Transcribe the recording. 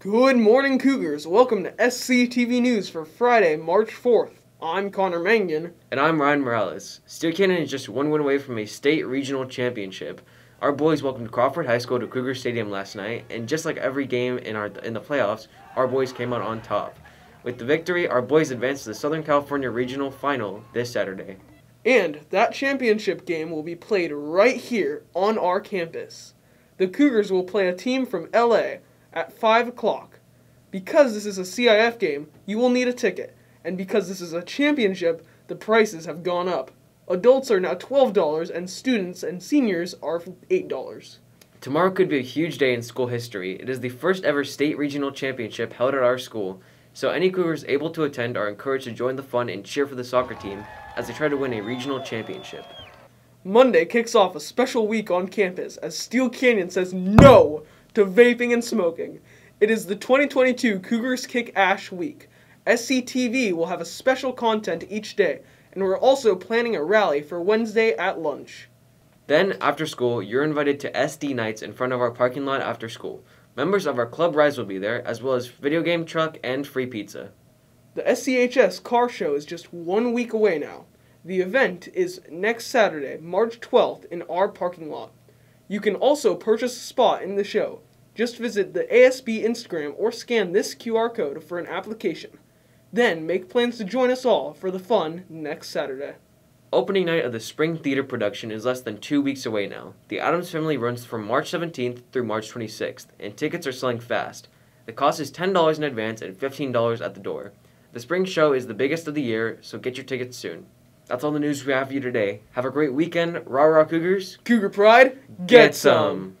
Good morning, Cougars. Welcome to SCTV News for Friday, March 4th. I'm Connor Mangan. And I'm Ryan Morales. Steel Canyon is just one win away from a state regional championship. Our boys welcomed Crawford High School to Cougar Stadium last night, and just like every game in our in the playoffs, our boys came out on top. With the victory, our boys advanced to the Southern California Regional Final this Saturday. And that championship game will be played right here on our campus. The Cougars will play a team from LA at 5 o'clock. Because this is a CIF game, you will need a ticket, and because this is a championship, the prices have gone up. Adults are now $12 and students and seniors are $8. Tomorrow could be a huge day in school history. It is the first ever state regional championship held at our school, so any Cougars able to attend are encouraged to join the fun and cheer for the soccer team as they try to win a regional championship. Monday kicks off a special week on campus as Steel Canyon says no to vaping and smoking. It is the 2022 Cougars Kick Ash Week. SCTV will have a special content each day, and we're also planning a rally for Wednesday at lunch. Then, after school, you're invited to SD nights in front of our parking lot after school. Members of our Club Rise will be there, as well as video game truck and free pizza. The SCHS car show is just one week away now. The event is next Saturday, March 12th, in our parking lot. You can also purchase a spot in the show. Just visit the ASB Instagram or scan this QR code for an application. Then make plans to join us all for the fun next Saturday. Opening night of the Spring Theater production is less than two weeks away now. The Addams Family runs from March 17th through March 26th, and tickets are selling fast. The cost is $10 in advance and $15 at the door. The spring show is the biggest of the year, so get your tickets soon. That's all the news we have for you today. Have a great weekend. Rah rah Cougars. Cougar Pride, Get some.